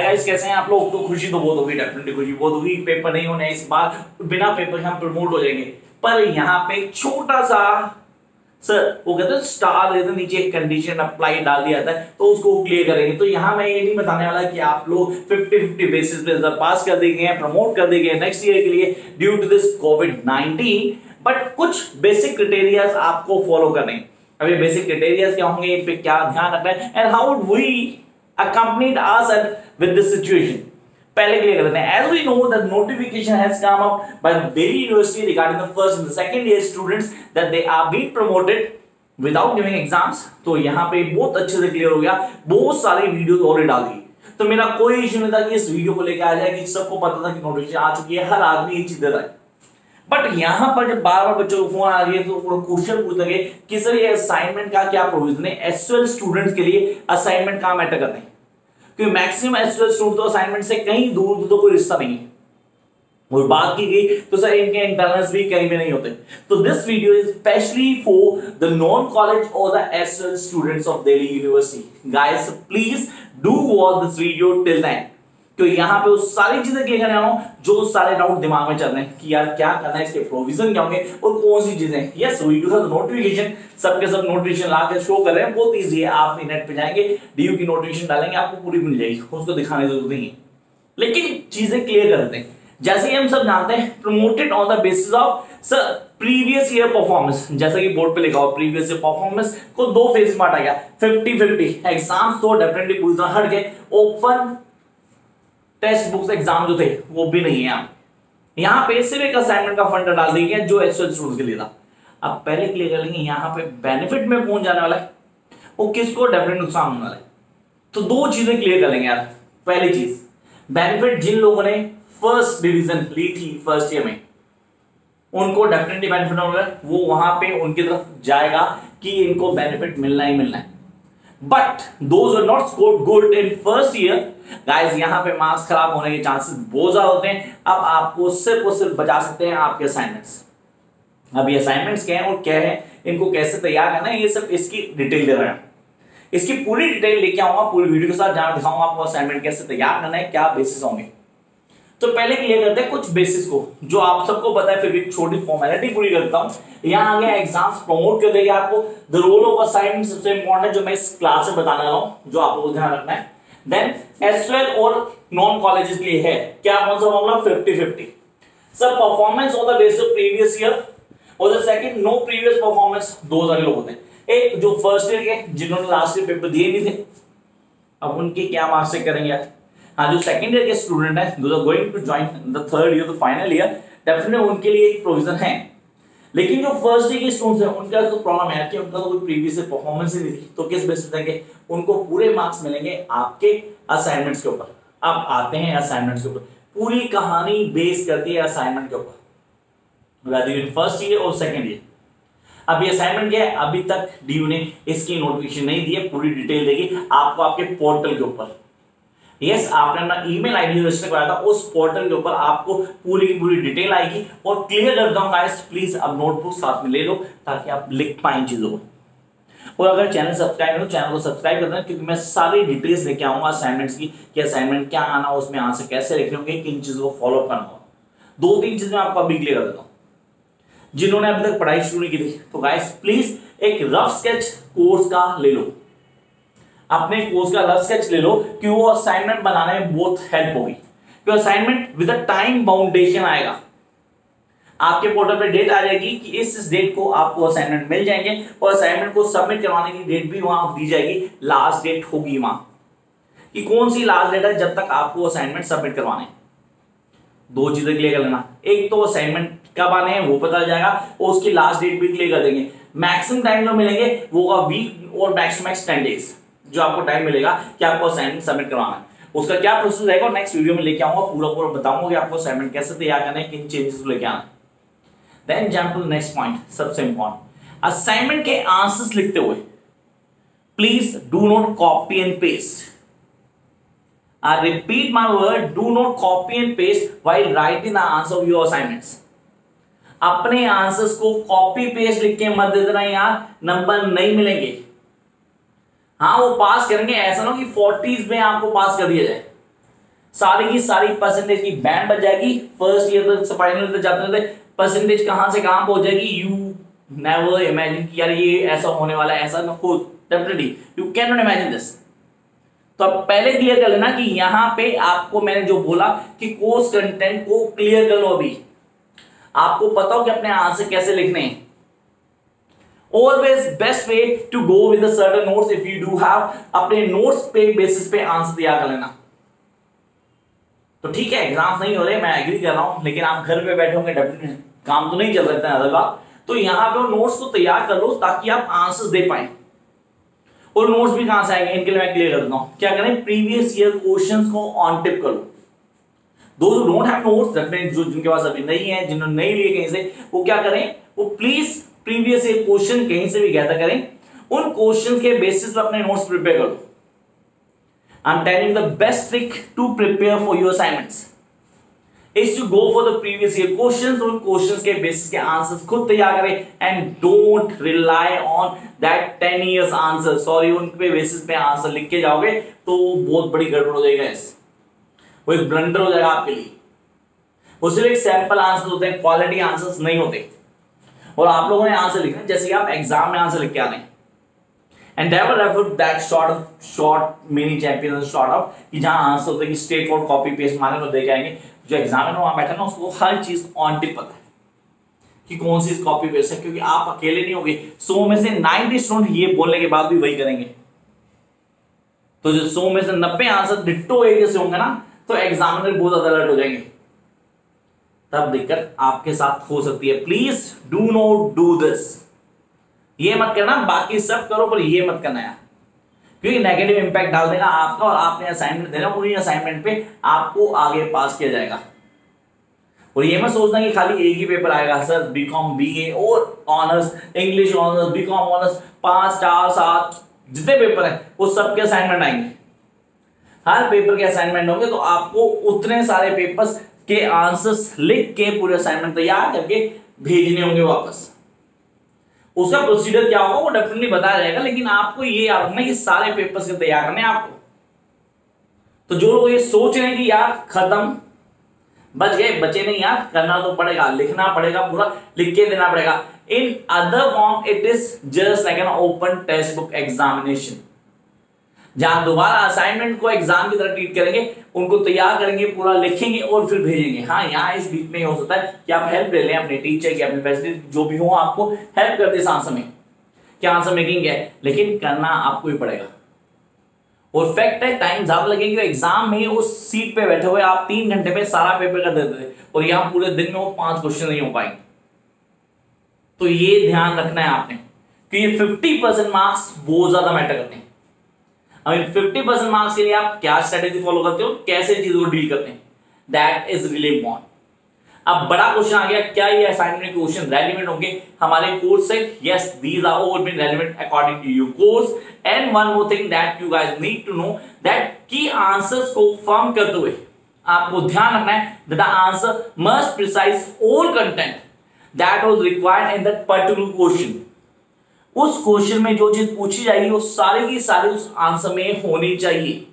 Guys कैसे हैं आप लोग? तो खुशी तो बहुत होगी डेफिनेटली खुशी बहुत होगी। पेपर नहीं होने इस बार, बिना पेपर के हम प्रमोट हो जाएँगे। पर यहाँ पे छोटा सा सर वो कहते हैं स्टार देते नीचे एक कंडीशन अप्लाई डाल दिया था तो उसको क्लियर करेंगे। तो यहाँ मैं ये नहीं बताने वाला कि आप लोग 50 50 बेसिस पे पास कर देंगे प्रमोट कर देंगे नेक्स्ट ईयर के लिए due to this covid 19 but कुछ बेसिक क्राइटेरियाज आपको फॉलो करने अभी बेसिक क्राइटेरियाज क्या होंगे इन पे क्या ध्यान रखना है? And how we accompanied us at, with this situation. पहले क्लियर करते हैं as we know the notification has come up by Delhi University regarding the first and the second year students that they are being promoted without giving exams तो यहाँ पे बहुत अच्छे से clear हो गया। बहुत सारी वीडियोस ऑलरेडी डाल दी। तो मेरा कोई इशू नहीं था कि इस वीडियो को लेकर आ जाए कि सबको पता था कि नोटिफिकेशन आ चुकी है। हर आदमी ये चीज़ दे रहा है बट यहाँ पर जब बार बार बच्चों को फ़ोन आ रही है तो क्वेश्चन पूछ लगे कि सर ये असाइनमेंट का क्या प्रोविज़न है? एसएल स्टूडेंट्स के लिए असाइनमेंट कहाँ मैटर करते हैं। क्योंकि मैक्सिमम एसएल स्टूडेंट तो असाइनमेंट से कहीं दूर तो कोई रिश्ता नहीं है। और बात की गई तो सर, इनके इंटरनल्स भी कहीं में नहीं होते। तो this video is specially for the non college और the SL students of Delhi University guys please do watch this video till then तो यहाँ पे वो सारी चीज़ें क्लियर करने वाला जो सारे डाउट दिमाग में चल रहे हैं कि यार क्या करना है, इसके प्रोविज़न क्या होंगे और कौन सी चीज़ें yes we do have notification सबके सब नोटिफिकेशन ला के शो कर रहे हैं, बहुत ईजी है। आप नेट पे जाएँगे डीयू की नोटिफिकेशन डालेंगे, आपको पूरी मिल जाएगी। उसको दिखाने ज़रूरत नहीं है। लेकिन चीज़ें क्लियर कर देते हैं जैसे हम सब जानते हैं promoted on the basis of sir previous year performance जैसा कि बोर्ड पे लिखा हुआ प्रीवियस ईयर परफॉर्मेंस को दो फ़ेज़ में बांटा गया। 50 50 एग्ज़ाम्स तो डेफिनेटली पूरी तरह हट गए। ओपन टेस्ट बुक्स एग्ज़ाम जो थे, वो भी नहीं है यहाँ। यहाँ पे सिर्फ़ एक असाइनमेंट का फंड डाल दिया गया जो एक्चुअल स्टूडेंट के लिए था। अब पहले क्लियर कर लेंगे, यहाँ पे बेनिफिट में कौन जाने वाला है? वो किसको डेफिनेट नुकसान होने वाला है? तो दो चीज़ें क्लियर कर लेंगे यार। पहली चीज़ बेनिफिट जिन लोगों ने फ़र्स्ट डिवीज़न ली थी फ़र्स्ट ईयर में, उनको डेफिनेटली बेनिफिट होगा वो वहाँ पे उनकी तरफ़ जाएगा कि इनको बेनिफिट मिलना ही मिलना है। But are not score good in first year guys यहाँ पे मार्क्स खराब होने के चांसेस बहुत ज़्यादा होते हैं। अब आपको सिर्फ़ और सिर्फ़ बचा सकते हैं आपके असाइनमेंट्स अब ये असाइनमेंट्स क्या है और क्या है? इनको कैसे तैयार करना है? ये सब इसकी डिटेल दे रहे हैं। इसकी पूरी डिटेल लेके आऊँगा, पूरी वीडियो के साथ जहाँ दिखाऊँगा आपको असाइनमेंट कैसे तैयार करना है, क्या बेसिस होंगे। तो पहले क्लियर करते हैं कुछ बेसिस को, जो आप सबको पता है, फिर भी छोटी फॉर्मेलिटी पूरी करता हूँ। यहाँ आगे एग्ज़ाम्स प्रमोट कर देगा आपको द रोल ऑफ़ असाइनमेंट सबसे इंपॉर्टेंट जो मैं इस क्लास में बताने वाला हूँ, जो आपको ध्यान रखना है। देन एसवेल और नॉन कॉलेजेस के लिए है, क्या कौन सा मामला 50 50 sir performance on the basis of previous year और the second no previous performance दो के लोग होते हैं। एक, जो फ़र्स्ट ईयर के, जिन्होंने लास्ट ईयर पेपर दिए नहीं थे, अब उनके क्या मार्क्स चेक करेंगे यार जो सेकंड ईयर के स्टूडेंट है are going to join the third year final year definitely उनके लिए एक प्रोविज़न है। लेकिन जो फ़र्स्ट ईयर के स्टूडेंट्स हैं, उनका तो प्रॉब्लम है कि उनका तो कोई प्रीवियस परफॉर्मेंस ही नहीं थी। तो किस बेसिस देंगे उनको पूरे मार्क्स मिलेंगे आपके असाइनमेंट्स के ऊपर। अब आते हैं असाइनमेंट्स के ऊपर। पूरी कहानी बेस करती है असाइनमेंट के ऊपर। फ़र्स्ट ईयर और सेकेंड ईयर ये असाइनमेंट क्या है? अभी तक डीयू ने इसकी नोटिफिकेशन नहीं दी है, पूरी डिटेल देगी आपको आपके पोर्टल के ऊपर। यस आपने अपना ईमेल आईडी रजिस्टर कराया था, उस पोर्टल के ऊपर आपको पूरी की पूरी डिटेल आएगी और क्लियर कर गाइस प्लीज़ अब नोटबुक साथ में ले लो ताकि आप लिख पाए चीज़ों को। और अगर चैनल सब्सक्राइब करो चैनल को सब्सक्राइब कर देना, क्योंकि मैं सारी डिटेल्स लेके आऊँगा असाइनमेंट्स की, कि असाइनमेंट क्या आना हो उसमें आंसर कैसे लिखने होंगे, किन चीज़ों को फॉलो करना होगा। दो तीन चीज़ें आपको अभी क्लियर कर देता हूँ। जिन्होंने अभी तक पढ़ाई शुरू नहीं की थी तो गाइस प्लीज़ एक रफ स्केच कोर्स का ले लो। अपने कोर्स का रफ स्केच ले लो कि वो असाइनमेंट बनाने में बहुत हेल्प होगी। क्योंकि असाइनमेंट विद टाइम बाउंडेशन आएगा। आपके पोर्टल पे डेट आ जाएगी कि इस इस डेट को आपको असाइनमेंट मिल जाएँगे और असाइनमेंट को सबमिट करवाने की डेट भी वहाँ दी जाएगी। लास्ट डेट होगी वहाँ। कि कौन सी लास्ट डेट है जब तक आपको असाइनमेंट सबमिट करवाने। दो चीज़ें क्लियर कर लेना। एक तो असाइनमेंट कब आने हैं वो पता जाएगा और उसकी लास्ट डेट भी क्लियर कर देंगे। मैक्सिमम टाइम जो मिलेंगे वो होगा वीक और मैक्स मैक्स टेन डेज़ जो आपको टाइम मिलेगा कि आपको असाइनमेंट सबमिट करवाना है। उसका क्या प्रोसेस रहेगा नेक्स्ट वीडियो में लेके आऊँगा पूरा पूरा बताऊँगा कि आपको असाइनमेंट कैसे तैयार करना है किन चेंजेस को लेके आना then jump to next point सबसे इंपॉर्टेंट असाइनमेंट के आंसर्स लिखते हुए please do not copy and paste I repeat my word, do not copy and paste while writing the answer of your assignments. अपने answers को copy paste लिख के मत दे देना यार नंबर नहीं मिलेंगे। हाँ वो पास करेंगे, ऐसा ना कि फोर्टीज में आपको पास कर दिया जाए। सारी की सारी परसेंटेज की बैंड बच जाएगी। फ़र्स्ट ईयर तक फाइनल तक जाते रहते परसेंटेज कहाँ से कहाँ पहुँच जाएगी? यू नेवर इमेजिन कि यार ये ऐसा होने वाला है, ऐसा हो। Definitely you can not imagine this तो अब पहले क्लियर कर लेना कि यहाँ पे आपको मैंने जो बोला कि कोर्स कंटेंट को क्लियर कर लो अभी। आपको पता हो कि अपने आंसर कैसे लिखने हैं। Always best way to go with certain notes if you do have अपने नोट्स पे बेसिस पे आंसर दिया कर लेना। तो ठीक है एग्ज़ाम्स नहीं हो रहे, मैं एग्री कर रहा हूँ, लेकिन आप घर पे बैठे होंगे डेफिनेटली काम तो नहीं चल सकता है अलग तो यहाँ पे नोट्स को तैयार कर लो ताकि आप आंसर्स दे पाए। और नोट्स भी कहाँ से आएँगे? इनके लिए मैं क्लियर कर देता हूँ। क्या करें? प्रीवियस ईयर क्वेश्चंस को ऑन टिप कर लो। दो डोंट हैव नोट्स जो जिनके पास अभी नहीं है, जिन्होंने नहीं लिए कहीं से, वो क्या करें? वो प्लीज़ प्रीवियस ईयर क्वेश्चन कहीं से भी गैदर करें, उन क्वेश्चन के बेसिस पर अपने नोट्स प्रिपेयर करो। I am telling the best trick to prepare for your assignments is to go for the previous year questions, उन questions के basis के answers खुद तैयार करें and don't rely on that 10 years answer. Sorry, उन पे basis पे answer लिख के जाओगे तो बहुत बड़ी गड़बड़ हो जाएगा इस वो एक ब्लंडर हो जाएगा आपके लिए. वो सिर्फ़ एक सैंपल आंसर होते हैं क्वालिटी आंसर्स नहीं होते. और आप लोगों ने आंसर लिखना जैसे आप एग्ज़ाम में आंसर लिख के आ रहे हैं and never refer that short short mini champion short of कि जहाँ आंसर होता है कि स्ट्रेट फॉर कॉपी पेस्ट मारे तो देख आएँगे। जो एग्जामिनर वहाँ बैठा ना, उसको हर चीज़ ऑन टिप पता है कि कौन सी कॉपी पेस्ट है, क्योंकि आप अकेले नहीं होंगे। सो में से नाइनटी स्टूडेंट ये बोलने के बाद भी वही करेंगे। तो जो सो में से नब्बे आंसर डिट्टो एरिया से होंगे ना तो एग्जामिनर बहुत ज़्यादा अलर्ट हो जाएँगे। तब दिक्कत आपके साथ हो सकती है। Please do not do this ये मत करना, बाकी सब करो, पर ये मत करना यार। क्योंकि नेगेटिव इंपैक्ट डाल देगा आपका और आपने असाइनमेंट देना, उन्हीं असाइनमेंट पे आपको आगे पास किया जाएगा। और ये मत सोचना कि खाली एक ही पेपर आएगा sir B com B A और honours English honours B com honours पाँच, चार, सात, जितने पेपर है, वो सबके असाइनमेंट आएँगे। हर पेपर के असाइनमेंट होंगे तो आपको उतने सारे पेपर्स के आंसर्स लिख के पूरे असाइनमेंट तैयार करके भेजने होंगे वापस। उसका प्रोसीजर क्या होगा, वो डेफिनेटली बताया जाएगा, लेकिन आपको ये याद रखना कि सारे पेपर्स के तैयार करने आपको। तो जो लोग ये सोच रहे हैं कि यार खत्म, बच गए, बचे नहीं यार, करना तो पड़ेगा, लिखना पड़ेगा पूरा, लिख के देना पड़ेगा। In other form it is just like an open text book examination जहाँ दोबारा असाइनमेंट को एग्ज़ाम की तरह ट्रीट करेंगे, उनको तैयार करेंगे, पूरा लिखेंगे और फिर भेजेंगे। हाँ यहाँ इस बीच में हो सकता है कि आप हेल्प ले लें अपने टीचर की, अपने फैसिलिटी जो भी हो आपको हेल्प करते इस आंसर में। क्या आंसर मेकिंग है लेकिन करना आपको ही पड़ेगा। और फैक्ट है टाइम ज़्यादा लगेगा एग्ज़ाम में उस सीट पे बैठे हुए आप तीन घंटे में सारा पेपर कर देते थे और यहाँ पूरे दिन में वो पाँच क्वेश्चन नहीं हो पाएँगे। तो ये ध्यान रखना है आपने कि ये फिफ्टी परसेंट मार्क्स बहुत ज़्यादा मैटर करते हैं। फिफ्टी परसेंट मार्क्स के लिए आप क्या स्ट्रेटेजी फॉलो करते हो, कैसे चीज़ों को डील करते हैं? दैट इज़ रियली इंपॉर्टेंट अब बड़ा क्वेश्चन आ गया, क्या ये असाइनमेंट क्वेश्चन रेलिवेंट होंगे? हमारे कोर्स से yes these are all been relevant according to your course and one more thing that you guys need to know that की आंसर्स को फॉर्म करते हुए आपको ध्यान रखना है the answer must precise all content that was required in that particular question उस question में जो चीज़ पूछी जाएगी, वो सारी की सारी उस आंसर में होनी चाहिए।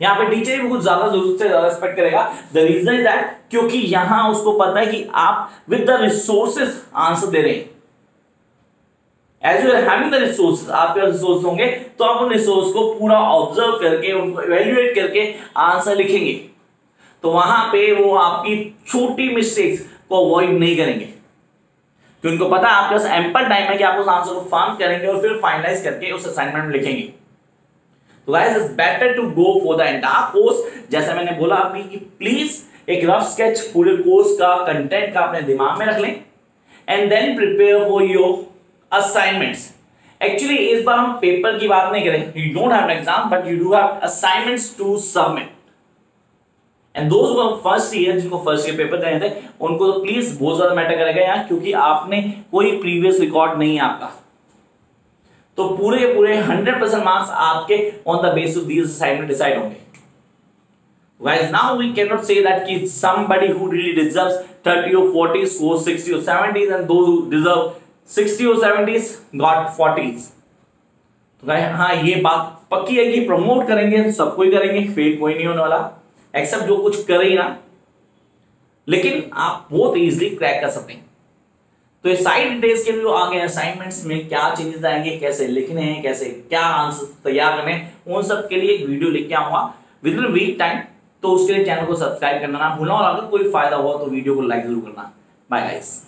यहाँ पे टीचर भी कुछ ज़्यादा ज़रूरत से ज़्यादा एक्सपेक्ट करेगा। द रीजन इज़ दैट क्योंकि यहाँ उसको पता है कि आप विद द रिसोर्सेस आंसर दे रहे हैं। As you are having the resource आपके रिसोर्स होंगे तो आप उन रिसोर्स को पूरा ऑब्ज़र्व करके उनको इवेल्युएट करके आंसर लिखेंगे। तो वहाँ पे वो आपकी छोटी मिस्टेक्स को अवॉइड नहीं करेंगे। कि उनको पता है आपके पास एम्पल टाइम है कि आप उस आंसर को फॉर्म करेंगे और फिर फाइनलाइज करके उस असाइनमेंट में लिखेंगे। तो guys it's better to go for the entire course जैसा मैंने बोला अभी कि प्लीज़ एक रफ स्केच पूरे कोर्स का कंटेंट का अपने दिमाग में रख लें and then prepare for your assignments actually इस बार हम पेपर की बात नहीं करें। You don't have exam but you do have assignments to submit and those first year जिनको फ़र्स्ट ईयर पेपर देने थे उनको तो प्लीज़ बहुत ज़्यादा मैटर करेगा यहाँ क्योंकि आपने कोई प्रीवियस रिकॉर्ड नहीं है आपका। तो पूरे पूरे हंड्रेड परसेंट मार्क्स आपके on the base of these assignment decide होंगे। Guys, now we cannot say that कि somebody who really deserves 30 or 40 scores 60 or 70s and those who deserve 60 or 70s got 40s. तो guys हाँ ये बात पक्की है कि प्रमोट करेंगे सबको ही करेंगे फेल कोई नहीं होने वाला। एक्सेप्ट जो कुछ करे ही ना, लेकिन आप बहुत इजीली क्रैक कर सकते हैं। तो ये साइड डिटेल्स के भी आगे असाइनमेंट्स में क्या चेंजेस आएँगे, कैसे लिखने हैं, कैसे क्या आंसर तैयार करने उन सब के लिए एक वीडियो के आऊँगा। विद इन वीक टाइम तो उसके लिए चैनल को सब्सक्राइब करना ना भूलना और अगर कोई फ़ायदा हुआ तो वीडियो को लाइक ज़रूर करना। Bye guys